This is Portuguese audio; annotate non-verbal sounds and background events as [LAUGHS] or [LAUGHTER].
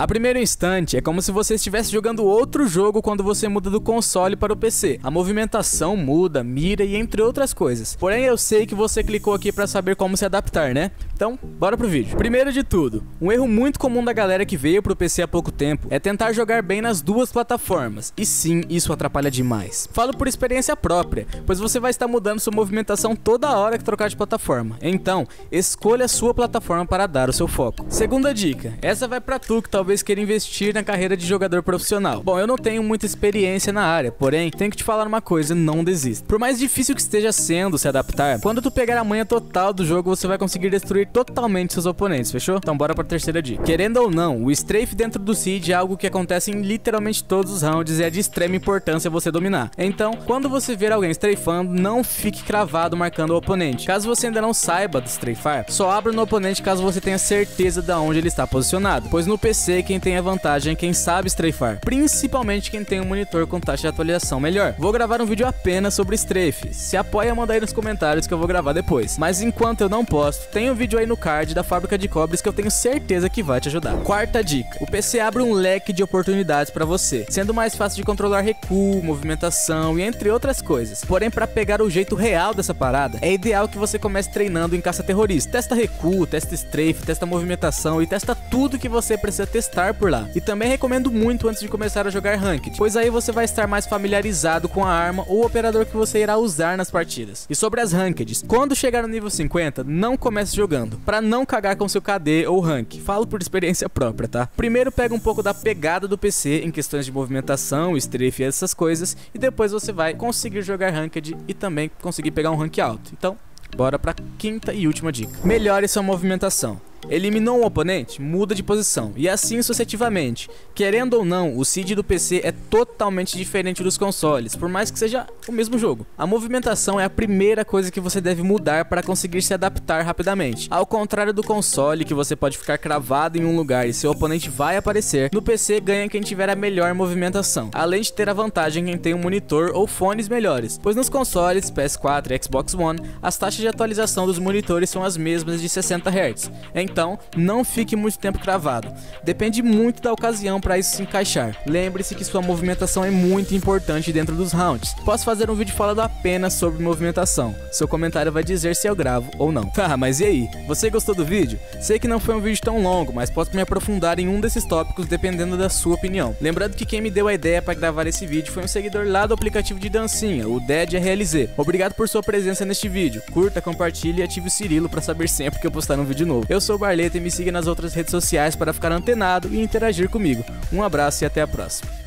A primeiro instante, é como se você estivesse jogando outro jogo quando você muda do console para o PC. A movimentação muda, mira e entre outras coisas. Porém, eu sei que você clicou aqui para saber como se adaptar, né? Então, bora pro vídeo. Primeiro de tudo, um erro muito comum da galera que veio pro PC há pouco tempo é tentar jogar bem nas duas plataformas. E sim, isso atrapalha demais. Falo por experiência própria, pois você vai estar mudando sua movimentação toda hora que trocar de plataforma. Então, escolha a sua plataforma para dar o seu foco. Segunda dica, essa vai para tu que tá talvez queira investir na carreira de jogador profissional. Bom, eu não tenho muita experiência na área, porém, tenho que te falar uma coisa, não desista. Por mais difícil que esteja sendo se adaptar, quando tu pegar a manha total do jogo, você vai conseguir destruir totalmente seus oponentes, fechou? Então bora pra terceira dica. Querendo ou não, o strafe dentro do Seed é algo que acontece em literalmente todos os rounds e é de extrema importância você dominar. Então, quando você ver alguém strafando, não fique cravado marcando o oponente. Caso você ainda não saiba de strafar, só abra no oponente caso você tenha certeza de onde ele está posicionado, pois no PC quem tem a vantagem quem sabe strafar, principalmente quem tem um monitor com taxa de atualização melhor. Vou gravar um vídeo apenas sobre strafe, se apoia manda aí nos comentários que eu vou gravar depois. Mas enquanto eu não posto, tem um vídeo aí no card da fábrica de cobres que eu tenho certeza que vai te ajudar. Quarta dica, o PC abre um leque de oportunidades para você, sendo mais fácil de controlar recuo, movimentação e entre outras coisas. Porém, para pegar o jeito real dessa parada, é ideal que você comece treinando em caça terrorista. Testa recuo, testa strafe, testa movimentação e testa tudo que você precisa ter testar por lá. E também recomendo muito antes de começar a jogar Ranked, pois aí você vai estar mais familiarizado com a arma ou operador que você irá usar nas partidas. E sobre as Rankeds, quando chegar no nível 50, não comece jogando, para não cagar com seu KD ou rank. Falo por experiência própria, tá? Primeiro pega um pouco da pegada do PC em questões de movimentação, strafe e essas coisas, e depois você vai conseguir jogar Ranked e também conseguir pegar um rank alto. Então, bora pra quinta e última dica. Melhore sua movimentação. Eliminou um oponente, muda de posição, e assim sucessivamente. Querendo ou não, o seed do PC é totalmente diferente dos consoles, por mais que seja o mesmo jogo. A movimentação é a primeira coisa que você deve mudar para conseguir se adaptar rapidamente. Ao contrário do console, que você pode ficar cravado em um lugar e seu oponente vai aparecer, no PC ganha quem tiver a melhor movimentação, além de ter a vantagem quem tem um monitor ou fones melhores, pois nos consoles PS4 e Xbox One, as taxas de atualização dos monitores são as mesmas de 60 Hz então não fique muito tempo cravado. Depende muito da ocasião para isso se encaixar. Lembre-se que sua movimentação é muito importante dentro dos rounds. Posso fazer um vídeo falando apenas sobre movimentação. Seu comentário vai dizer se eu gravo ou não. [LAUGHS] Ah, mas e aí? Você gostou do vídeo? Sei que não foi um vídeo tão longo, mas posso me aprofundar em um desses tópicos dependendo da sua opinião. Lembrando que quem me deu a ideia para gravar esse vídeo foi um seguidor lá do aplicativo de dancinha, o DeadRLZ. Obrigado por sua presença neste vídeo. Curta, compartilhe e ative o Cirilo para saber sempre que eu postar um vídeo novo. Eu sou Barleta e me siga nas outras redes sociais para ficar antenado e interagir comigo. Um abraço e até a próxima.